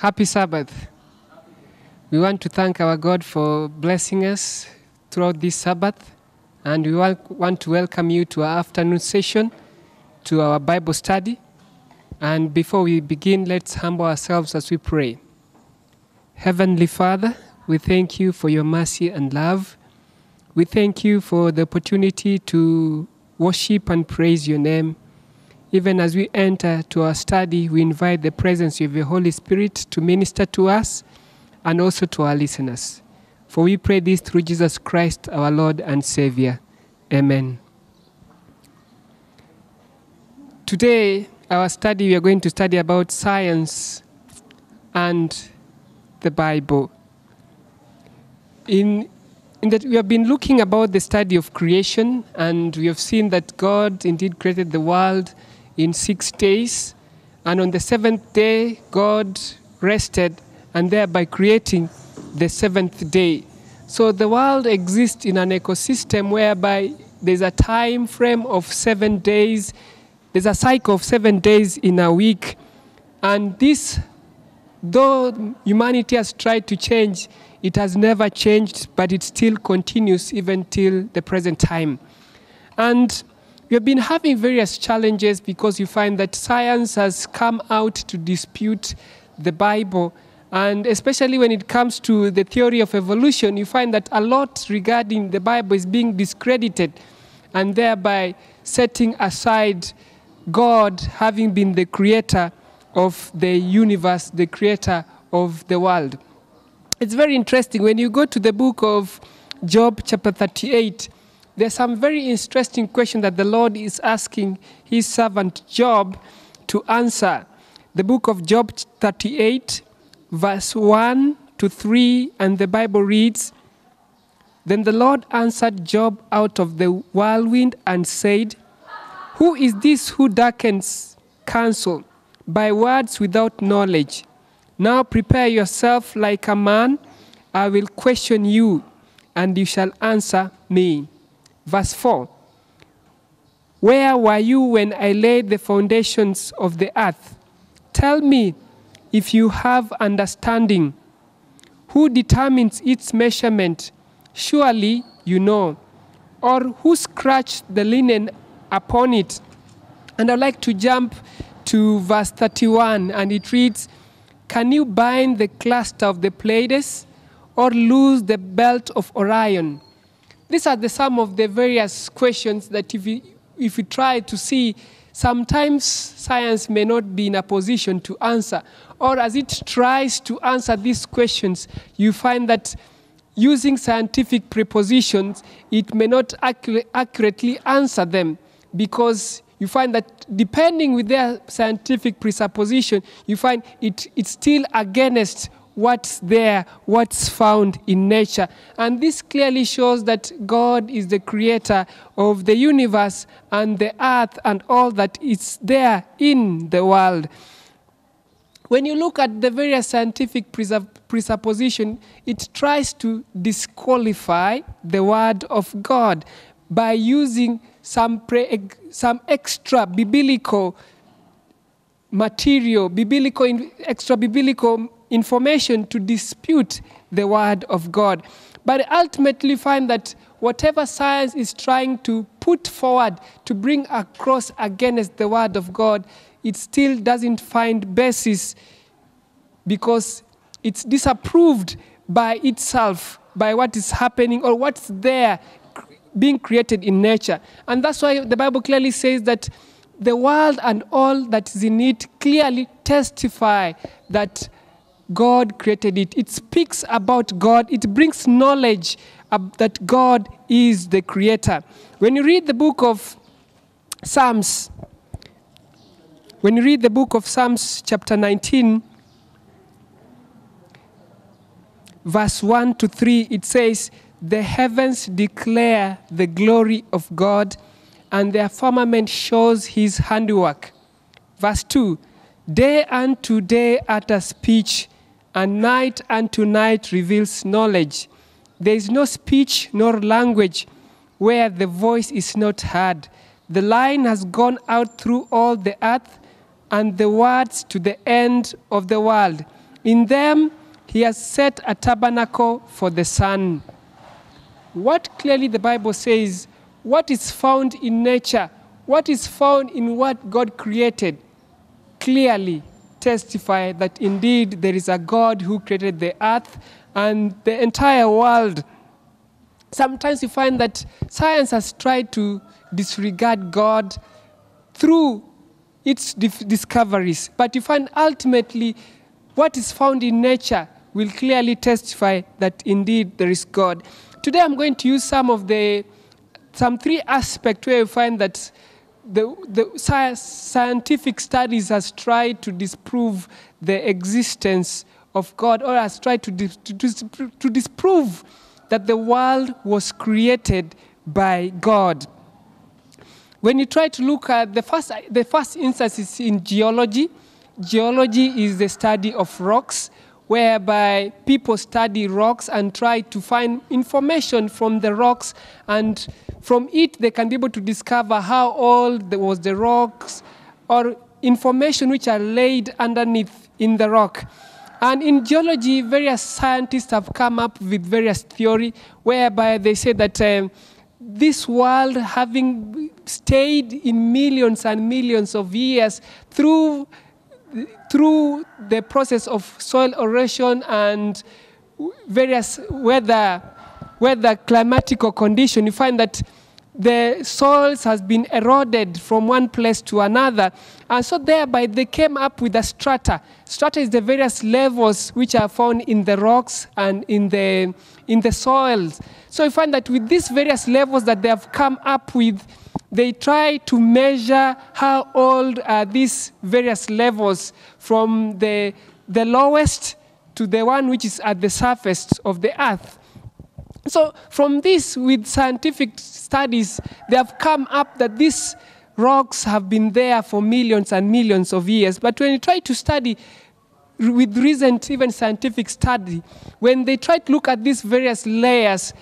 Happy Sabbath. We want to thank our God for blessing us throughout this Sabbath, and we want to welcome you to our afternoon session, to our Bible study. And before we begin, let's humble ourselves as we pray. Heavenly Father, we thank you for your mercy and love. We thank you for the opportunity to worship and praise your name. Even as we enter to our study, we invite the presence of the Holy Spirit to minister to us and also to our listeners. For we pray this through Jesus Christ, our Lord and Savior. Amen. Today, our study, we are going to study about science and the Bible. In, in that we have been looking about the study of creation, and we have seen that God indeed created the world in six days, and on the seventh day, God rested, and thereby creating the seventh day. So the world exists in an ecosystem whereby there's a time frame of seven days, there's a cycle of seven days in a week, and this though humanity has tried to change, it has never changed, but it still continues even till the present time. And we have been having various challenges because you find that science has come out to dispute the Bible. And especially when it comes to the theory of evolution, you find that a lot regarding the Bible is being discredited and thereby setting aside God having been the creator of the universe, the creator of the world. It's very interesting. When you go to the book of Job, chapter 38, there's some very interesting question that the Lord is asking his servant Job to answer. The book of Job 38, verse 1 to 3, and the Bible reads Then the Lord answered Job out of the whirlwind and said, Who is this who darkens counsel? by words without knowledge. Now prepare yourself like a man. I will question you, and you shall answer me. Verse 4 Where were you when I laid the foundations of the earth? Tell me if you have understanding. Who determines its measurement? Surely you know. Or who scratched the linen upon it? And I'd like to jump to verse 31, and it reads, Can you bind the cluster of the Pleiades or loose the belt of Orion? These are the some of the various questions that if you, if try to see, sometimes science may not be in a position to answer. Or as it tries to answer these questions, you find that using scientific prepositions, it may not accurate, accurately answer them because you find that depending with their scientific presupposition, you find it, it's still against what's there, what's found in nature. And this clearly shows that God is the creator of the universe and the earth and all that is there in the world. When you look at the various scientific presupposition, it tries to disqualify the word of God by using some, pre, some extra biblical material, biblical, extra biblical information to dispute the word of God. But ultimately find that whatever science is trying to put forward to bring across against the word of God, it still doesn't find basis because it's disapproved by itself, by what is happening or what's there being created in nature. And that's why the Bible clearly says that the world and all that is in it clearly testify that God created it. It speaks about God, it brings knowledge that God is the creator. When you read the book of Psalms, when you read the book of Psalms, chapter 19, verse 1 to 3, it says, the heavens declare the glory of God, and their firmament shows his handiwork. Verse 2 Day unto day utters speech, and night unto night reveals knowledge. There is no speech nor language where the voice is not heard. The line has gone out through all the earth, and the words to the end of the world. In them, he has set a tabernacle for the sun. What clearly the Bible says, what is found in nature, what is found in what God created, clearly testify that indeed there is a God who created the earth and the entire world. Sometimes you find that science has tried to disregard God through its discoveries, but you find ultimately what is found in nature will clearly testify that indeed there is God. Today I'm going to use some of the some three aspects where you find that the, the sci- scientific studies has tried to disprove the existence of God or has tried to, to, dis- to disprove that the world was created by God. When you try to look at the first, the first instance is in geology. Geology is the study of rocks, whereby people study rocks and try to find information from the rocks, and from it they can be able to discover how old was the rocks or information which are laid underneath in the rock. And in geology, various scientists have come up with various theory whereby they say that um, this world, having stayed in millions and millions of years through through the process of soil erosion and various weather, weather climatical condition, you find that the soils has been eroded from one place to another, and so thereby they came up with a strata. Strata is the various levels which are found in the rocks and in the in the soils. So you find that with these various levels that they have come up with, they try to measure how old are these various levels from the, the lowest to the one which is at the surface of the earth. So, from this, with scientific studies, they have come up that these rocks have been there for millions and millions of years. But when you try to study with recent, even scientific study, when they try to look at these various layers,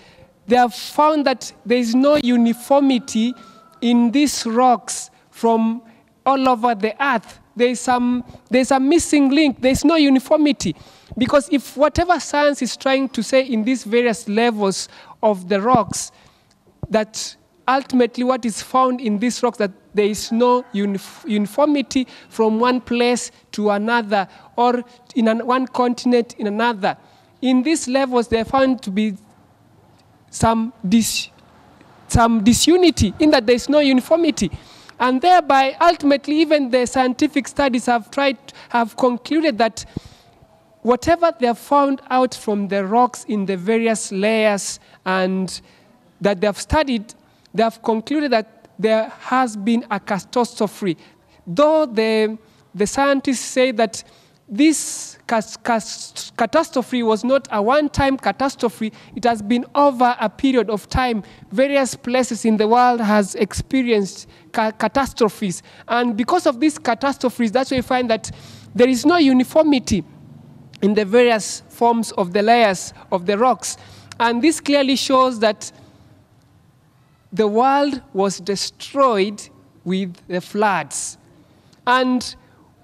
they have found that there is no uniformity in these rocks from all over the earth. There's some there's a missing link. There's no uniformity. Because if whatever science is trying to say in these various levels of the rocks, that ultimately what is found in these rocks that there is no unif- uniformity from one place to another or in an, one continent in another. In these levels, they are found to be some dis, some disunity in that there is no uniformity. And thereby, ultimately, even the scientific studies have tried, have concluded that whatever they have found out from the rocks in the various layers and that they have studied, they have concluded that there has been a catastrophe. Though the, the scientists say that this catastrophe was not a one time catastrophe, it has been over a period of time. Various places in the world has experienced ca- catastrophes. And because of these catastrophes, that's why you find that there is no uniformity in the various forms of the layers of the rocks. And this clearly shows that the world was destroyed with the floods. And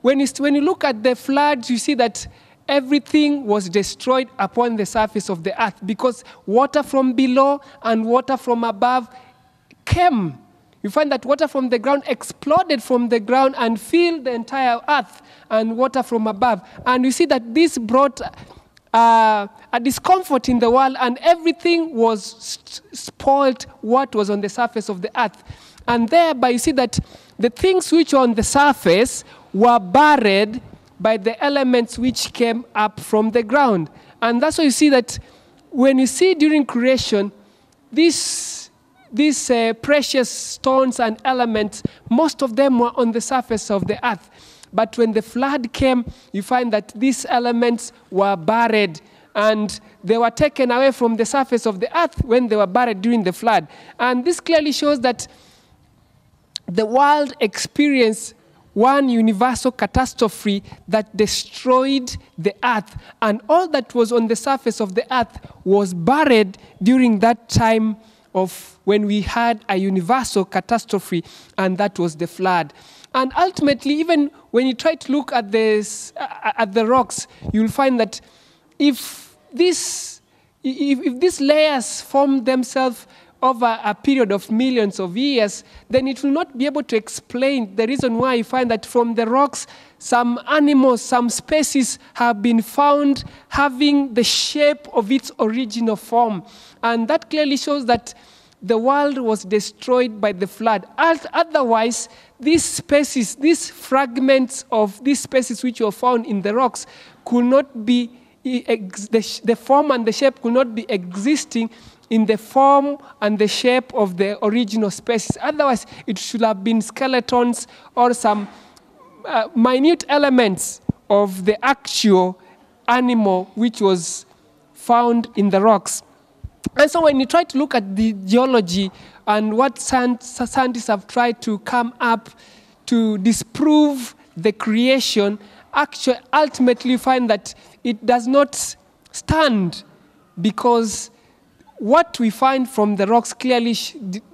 when you, when you look at the floods, you see that everything was destroyed upon the surface of the earth because water from below and water from above came. You find that water from the ground exploded from the ground and filled the entire earth and water from above. And you see that this brought uh, a discomfort in the world, and everything was spoiled what was on the surface of the earth. And thereby, you see that the things which were on the surface were buried by the elements which came up from the ground. And that's why you see that when you see during creation, these, these uh, precious stones and elements, most of them were on the surface of the earth. But when the flood came, you find that these elements were buried and they were taken away from the surface of the earth when they were buried during the flood. And this clearly shows that the world experienced one universal catastrophe that destroyed the earth, and all that was on the surface of the earth was buried during that time of when we had a universal catastrophe, and that was the flood. And ultimately, even when you try to look at, this, uh, at the rocks, you'll find that if, this, if, if these layers form themselves over a period of millions of years, then it will not be able to explain the reason why you find that from the rocks, some animals, some species have been found having the shape of its original form. And that clearly shows that the world was destroyed by the flood. Otherwise, these species, these fragments of these species which were found in the rocks, could not be, the, the form and the shape could not be existing in the form and the shape of the original species. Otherwise, it should have been skeletons or some uh, minute elements of the actual animal which was found in the rocks. And so when you try to look at the geology and what scientists have tried to come up to disprove the creation, actually ultimately you find that it does not stand because what we find from the rocks clearly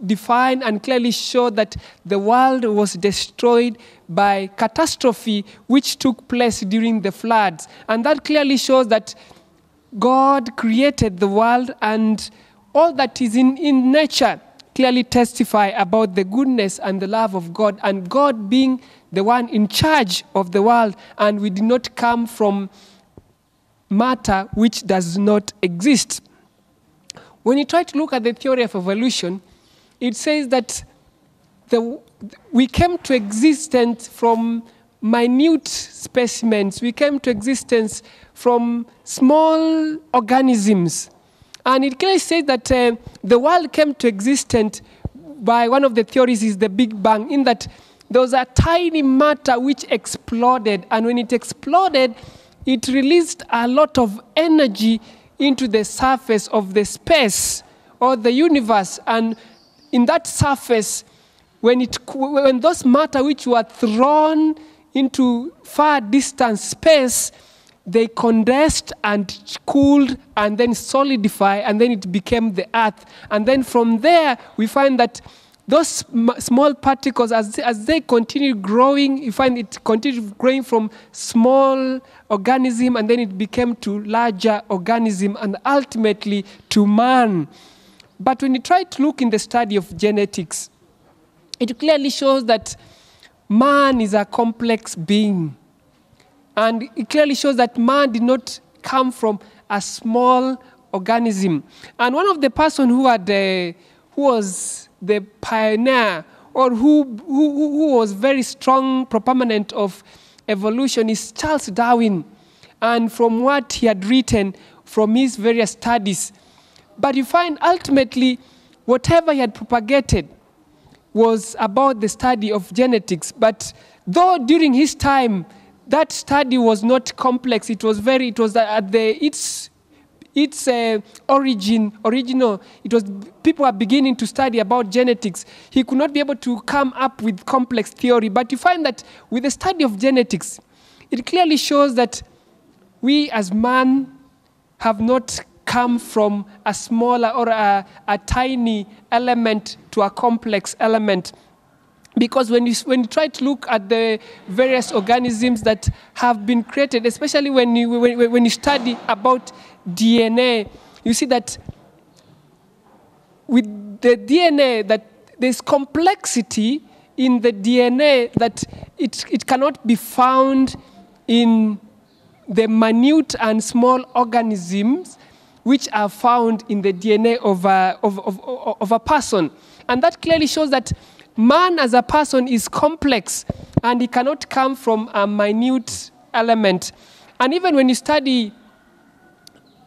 define and clearly show that the world was destroyed by catastrophe which took place during the floods. And that clearly shows that God created the world and all that is in, in nature clearly testify about the goodness and the love of God and God being the one in charge of the world and we did not come from matter which does not exist. When you try to look at the theory of evolution, it says that the, we came to existence from minute specimens. We came to existence from small organisms. And it clearly says that uh, the world came to existence by one of the theories is the Big Bang, in that there was a tiny matter which exploded. And when it exploded, it released a lot of energy into the surface of the space or the universe. And in that surface, when, it, when those matter which were thrown into far distant space, they condensed and cooled and then solidified, and then it became the earth. And then from there, we find that those small particles, as, as they continue growing, you find it continued growing from small organism, and then it became to larger organism, and ultimately to man. But when you try to look in the study of genetics, it clearly shows that man is a complex being. And it clearly shows that man did not come from a small organism. And one of the person who had, uh, who was the pioneer or who, who, who was very strong proponent of evolution is Charles Darwin. And from what he had written from his various studies. But you find ultimately, whatever he had propagated was about the study of genetics. But though during his time, that study was not complex, it was very, it was at the, its its uh, origin, original, it was people are beginning to study about genetics. He could not be able to come up with complex theory, but you find that with the study of genetics, it clearly shows that we as man have not come from a smaller or a, a tiny element to a complex element because when you, when you try to look at the various organisms that have been created, especially when you, when, when you study about DNA, you see that with the DNA, that there's complexity in the DNA that it, it cannot be found in the minute and small organisms which are found in the DNA of a, of, of, of a person. And that clearly shows that man as a person is complex and he cannot come from a minute element. And even when you study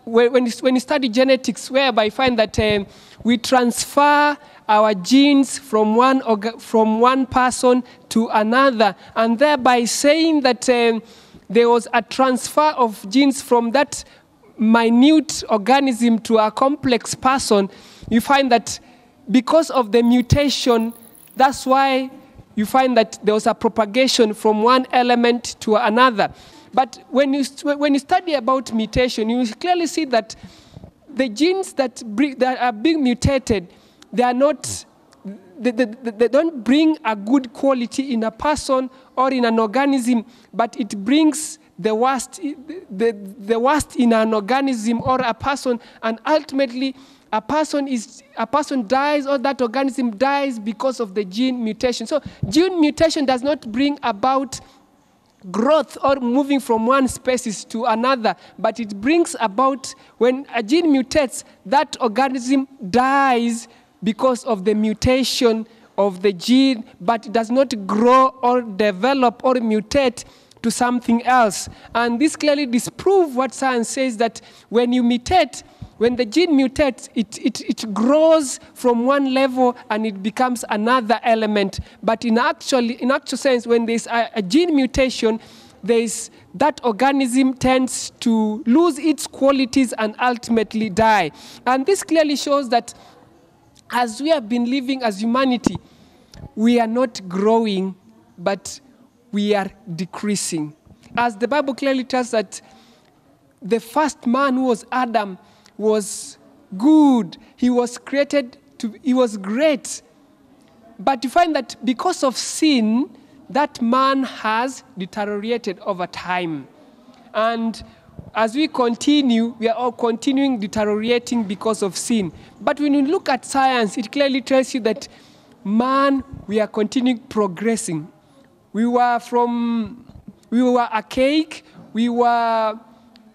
when you, when you study genetics, whereby you find that um, we transfer our genes from one, from one person to another, and thereby saying that um, there was a transfer of genes from that minute organism to a complex person, you find that because of the mutation that's why you find that there was a propagation from one element to another. But when you, when you study about mutation, you clearly see that the genes that, that are being mutated, they are not they, they, they don't bring a good quality in a person or in an organism, but it brings the worst, the, the worst in an organism or a person, and ultimately a person is a person dies or that organism dies because of the gene mutation. So gene mutation does not bring about growth or moving from one species to another, but it brings about when a gene mutates, that organism dies because of the mutation of the gene, but it does not grow or develop or mutate to something else. And this clearly disproves what science says that when you mutate, when the gene mutates, it, it, it grows from one level and it becomes another element. But in actual, in actual sense, when there's a, a gene mutation, there's, that organism tends to lose its qualities and ultimately die. And this clearly shows that as we have been living as humanity, we are not growing, but we are decreasing. As the Bible clearly tells that the first man who was Adam was good, he was created to, he was great. But you find that because of sin, that man has deteriorated over time. And as we continue, we are all continuing deteriorating because of sin. But when you look at science, it clearly tells you that man, we are continuing progressing. We were from, we were archaic, we were,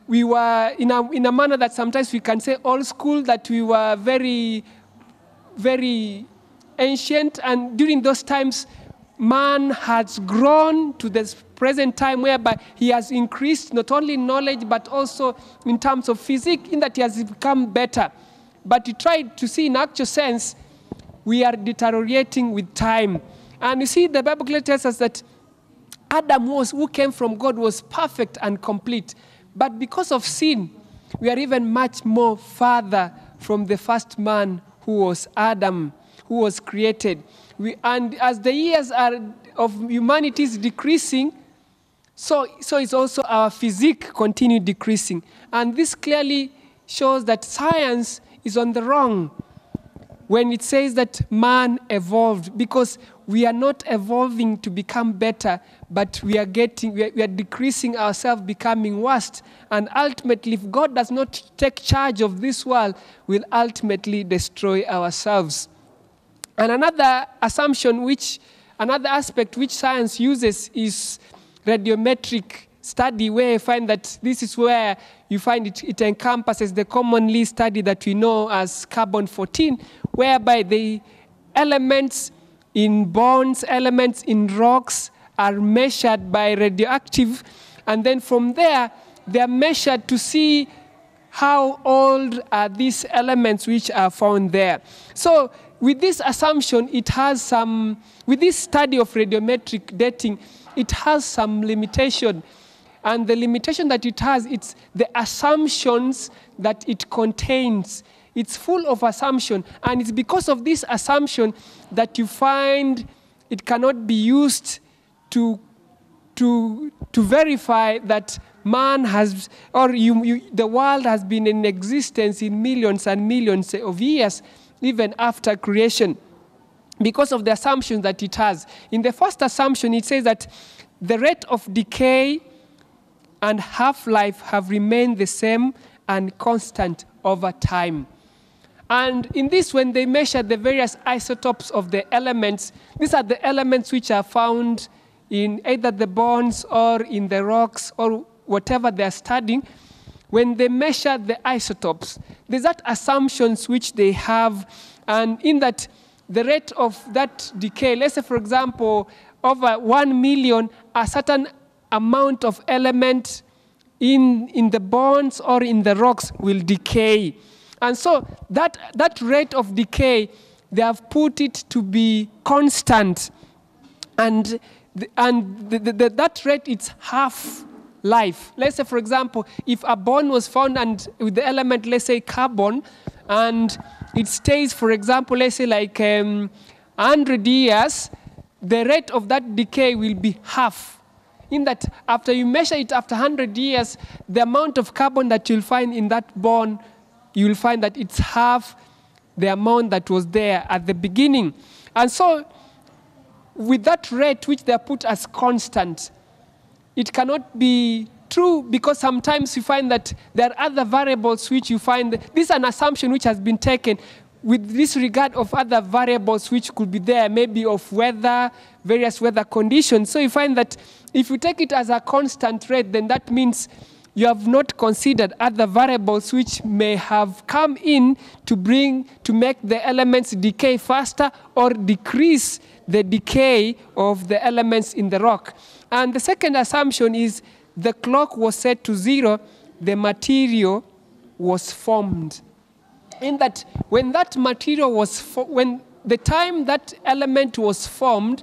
we were in a, in a manner that sometimes we can say old school, that we were very, very ancient. And during those times, man has grown to this present time whereby he has increased not only knowledge but also in terms of physics, in that he has become better. But you try to see in actual sense, we are deteriorating with time. And you see, the Bible clearly tells us that Adam was, who came from God, was perfect and complete. But because of sin, we are even much more further from the first man who was Adam, who was created. We, and as the years are, of humanity is decreasing, so, so is also our physique continue decreasing. And this clearly shows that science is on the wrong when it says that man evolved, because we are not evolving to become better, but we are getting, we are, we are decreasing ourselves, becoming worse. And ultimately, if God does not take charge of this world, we'll ultimately destroy ourselves. And another assumption, which another aspect which science uses is radiometric study, where I find that this is where you find it, it encompasses the commonly study that we know as carbon 14, whereby the elements in bones, elements in rocks are measured by radioactive, and then from there they are measured to see how old are these elements which are found there. So with this assumption, it has some, with this study of radiometric dating, it has some limitation. And the limitation that it has, it's the assumptions that it contains. It's full of assumption. And it's because of this assumption that you find it cannot be used to, to, to verify that man has, or you, you, the world has been in existence in millions and millions of years, even after creation, because of the assumptions that it has. In the first assumption, it says that the rate of decay and half life have remained the same and constant over time. And in this, when they measure the various isotopes of the elements, these are the elements which are found in either the bones or in the rocks or whatever they're studying. When they measure the isotopes, there's that assumptions which they have, and in that the rate of that decay, let's say, for example, over one million, a certain amount of element in, in the bones or in the rocks will decay. And so that, that rate of decay, they have put it to be constant. And, the, and the, the, that rate is half life. Let's say, for example, if a bone was found and with the element, let's say carbon, and it stays, for example, let's say like um, 100 years, the rate of that decay will be half. In that, after you measure it after 100 years, the amount of carbon that you'll find in that bone, you'll find that it's half the amount that was there at the beginning. And so, with that rate which they are put as constant, it cannot be true because sometimes you find that there are other variables which you find. This is an assumption which has been taken with disregard of other variables which could be there, maybe of weather, various weather conditions. So you find that if you take it as a constant rate, then that means you have not considered other variables which may have come in to bring to make the elements decay faster or decrease the decay of the elements in the rock. And the second assumption is the clock was set to zero, the material was formed. In that, when that material was, when the time that element was formed,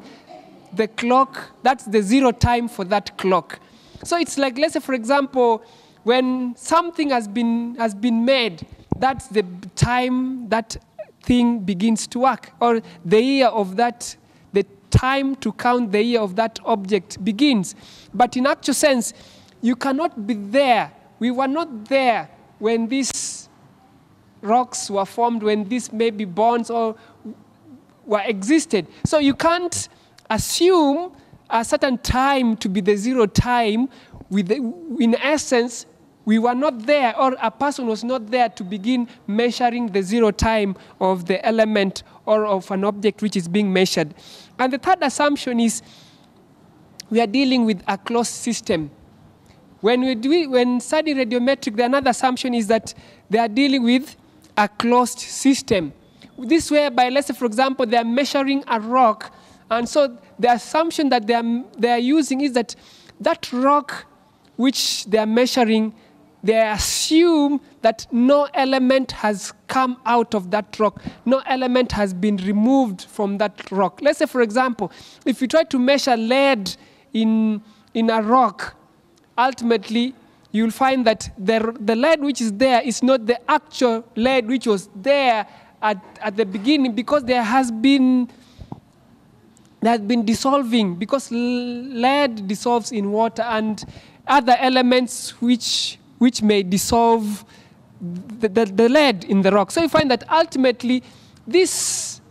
the clock, that's the zero time for that clock. So it's like, let's say, for example, when something has been, has been made, that's the time that thing begins to work, or the year of that, the time to count the year of that object begins. But in actual sense, you cannot be there. We were not there when these rocks were formed, when these maybe bonds or were existed. So you can't assume a certain time to be the zero time. With the, in essence, we were not there, or a person was not there to begin measuring the zero time of the element or of an object which is being measured. And the third assumption is we are dealing with a closed system. When we do, when study radiometric, the another assumption is that they are dealing with a closed system. This way, by let's say, for example, they are measuring a rock, and so the assumption that they are, they are using is that that rock which they are measuring, they assume that no element has come out of that rock, no element has been removed from that rock. Let's say, for example, if you try to measure lead in, in a rock, ultimately you'll find that the, the lead which is there is not the actual lead which was there at, at the beginning because there has been has been dissolving because lead dissolves in water and other elements which which may dissolve the, the, the lead in the rock. So you find that ultimately this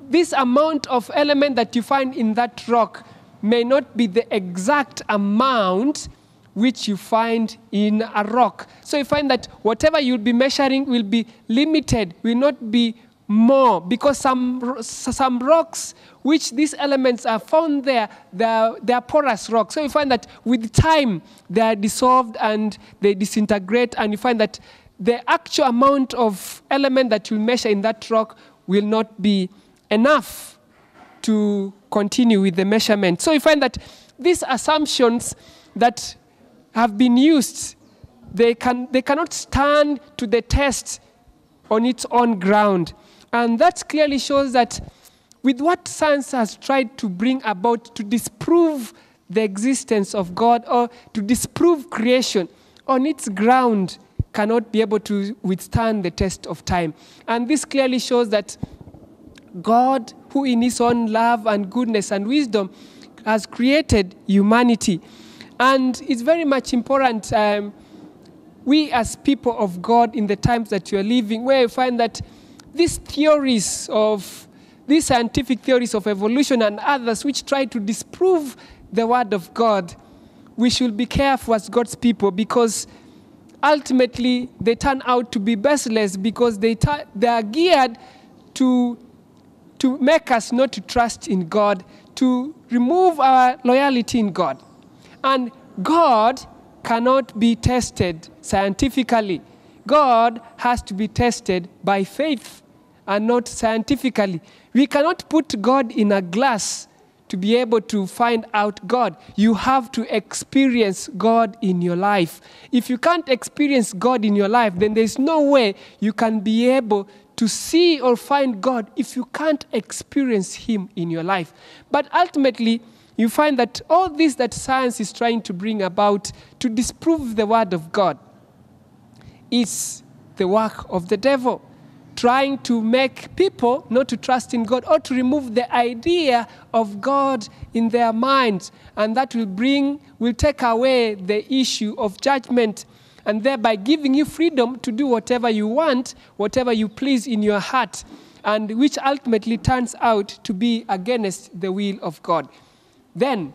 this amount of element that you find in that rock may not be the exact amount which you find in a rock. So you find that whatever you'll be measuring will be limited, will not be more, because some, some rocks, which these elements are found there, they're, they're porous rocks. So you find that with time, they are dissolved and they disintegrate, and you find that the actual amount of element that you measure in that rock will not be enough to continue with the measurement. So you find that these assumptions that have been used, they, can, they cannot stand to the test on its own ground. And that clearly shows that with what science has tried to bring about to disprove the existence of God or to disprove creation on its ground cannot be able to withstand the test of time. And this clearly shows that God, who in his own love and goodness and wisdom has created humanity. And it's very much important, um, we as people of God in the times that you are living, where you find that these theories of, these scientific theories of evolution and others which try to disprove the word of God, we should be careful as God's people because ultimately they turn out to be baseless because they, they are geared to, to make us not to trust in God, to remove our loyalty in God. And God cannot be tested scientifically. God has to be tested by faith and not scientifically. We cannot put God in a glass to be able to find out God. You have to experience God in your life. If you can't experience God in your life, then there's no way you can be able to see or find God if you can't experience Him in your life. But ultimately, you find that all this that science is trying to bring about to disprove the Word of God is the work of the devil trying to make people not to trust in God or to remove the idea of God in their minds. And that will bring, will take away the issue of judgment and thereby giving you freedom to do whatever you want, whatever you please in your heart. and which ultimately turns out to be against the will of God. Then,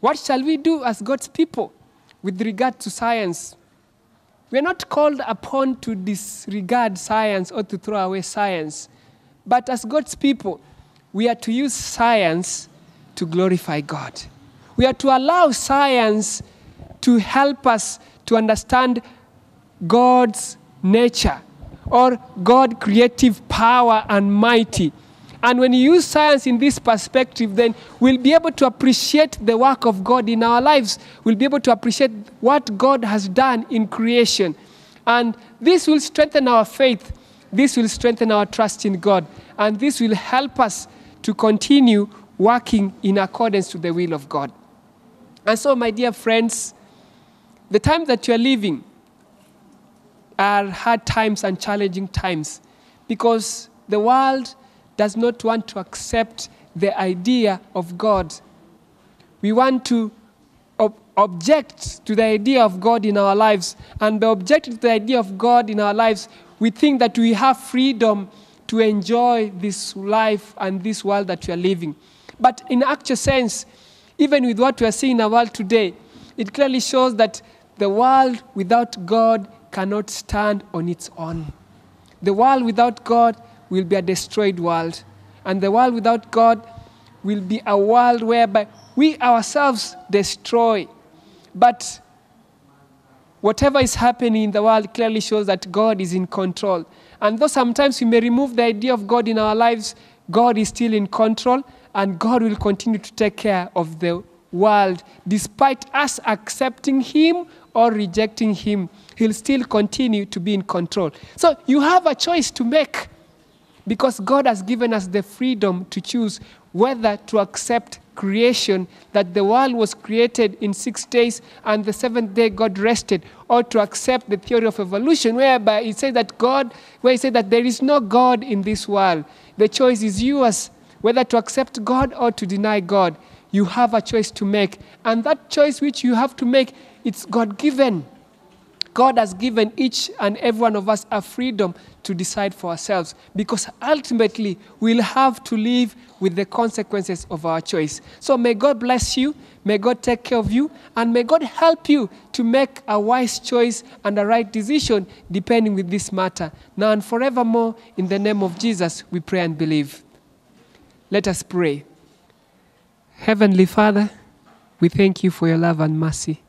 what shall we do as God's people with regard to science? We are not called upon to disregard science or to throw away science, but as God's people, we are to use science to glorify God. We are to allow science to help us to understand God's nature or God creative power and mighty. And when you use science in this perspective, then we'll be able to appreciate the work of God in our lives. We'll be able to appreciate what God has done in creation. And this will strengthen our faith. This will strengthen our trust in God. And this will help us to continue working in accordance to the will of God. And so, my dear friends, the time that you're living are hard times and challenging times because the world does not want to accept the idea of God. We want to ob- object to the idea of God in our lives. And by objecting to the idea of God in our lives, we think that we have freedom to enjoy this life and this world that we are living. But in actual sense, even with what we are seeing in our world today, it clearly shows that the world without God cannot stand on its own. The world without God will be a destroyed world. And the world without God will be a world whereby we ourselves destroy. But whatever is happening in the world clearly shows that God is in control. And though sometimes we may remove the idea of God in our lives, God is still in control and God will continue to take care of the world despite us accepting Him or rejecting Him. He'll still continue to be in control. So you have a choice to make because God has given us the freedom to choose whether to accept creation, that the world was created in six days and the seventh day God rested, or to accept the theory of evolution, whereby it says that God, where it says that there is no God in this world. The choice is yours, whether to accept God or to deny God. You have a choice to make. And that choice which you have to make, it's God given. God has given each and every one of us a freedom to decide for ourselves because ultimately we'll have to live with the consequences of our choice. So may God bless you, may God take care of you, and may God help you to make a wise choice and a right decision depending with this matter. Now and forevermore, in the name of Jesus, we pray and believe. Let us pray. Heavenly Father, we thank you for your love and mercy.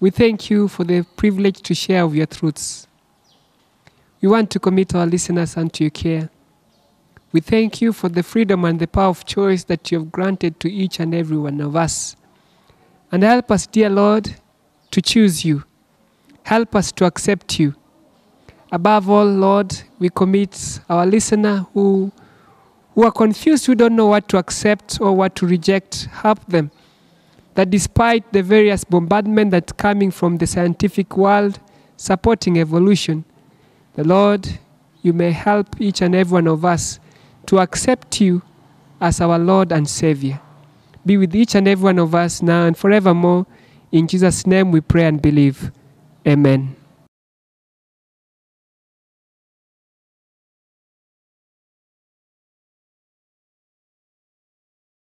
We thank you for the privilege to share of your truths. We want to commit our listeners unto your care. We thank you for the freedom and the power of choice that you have granted to each and every one of us. And help us, dear Lord, to choose you. Help us to accept you. Above all, Lord, we commit our listener who, who are confused, who don't know what to accept or what to reject. Help them that despite the various bombardment that's coming from the scientific world supporting evolution, the Lord, you may help each and every one of us to accept you as our Lord and Savior. Be with each and every one of us now and forevermore. In Jesus' name we pray and believe. Amen.